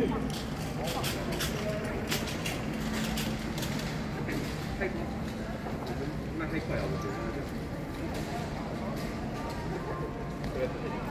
太快了，我觉得。